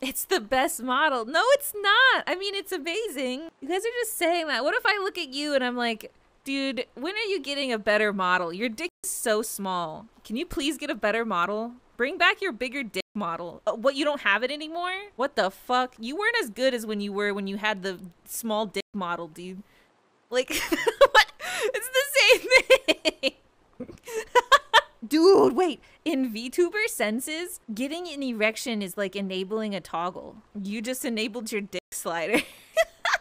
It's the best model. No, it's not. I mean, it's amazing. You guys are just saying that. What if I look at you and I'm like, dude, when are you getting a better model? Your dick is so small. Can you please get a better model? Bring back your bigger dick model. Uh, what, you don't have it anymore? What the fuck? You weren't as good as when you were when you had the small dick model, dude. Like, what? It's the same thing. Dude, wait. In VTuber senses, getting an erection is like enabling a toggle. You just enabled your dick slider.